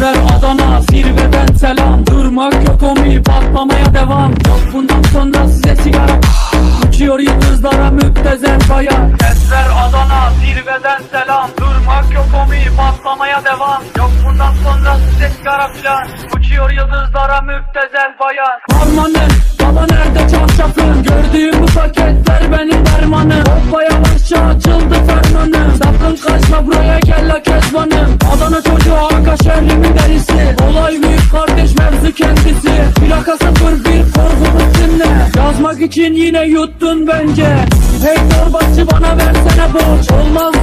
Kesler Adana zirveden selam. Durmak yok omi patlamaya devam. Yok bundan sonra size sigara. Uçuyor yıldızlara müptezel bayan Kesler Adana zirveden selam. Durmak yok omi patlamaya devam. Yok bundan sonra size sigara filan. Uçuyor yıldızlara müptezel bayan Harmanım baba nerede çarşafın? Gördüğüm bu paketler benim dermanım. Hoppa yavaşça açıldı fermanım. Sakın kaçma buraya gel la kezbanım. Adana çocuğu arka şehrimin delisi Olay büyük kardeş mevzu kendisi. Plaka 01 korkumuz dinle. Yazmak için yine yuttun bence. Hey torbacı bana versene borç. Olmaz